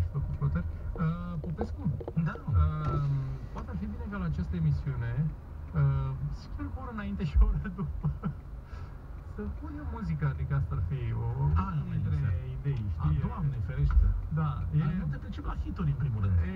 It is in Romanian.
ai făcut flotări. Uh, Popescu, da. Uh, poate ar fi bine ca la această emisiune, uh, chiar o oră înainte și o oră după, să punem muzica, adică asta ar fi o A, dintre idei, știi? A, doamne, ferește! Da, e... Nu te pricep la hituri, în primul rând. E,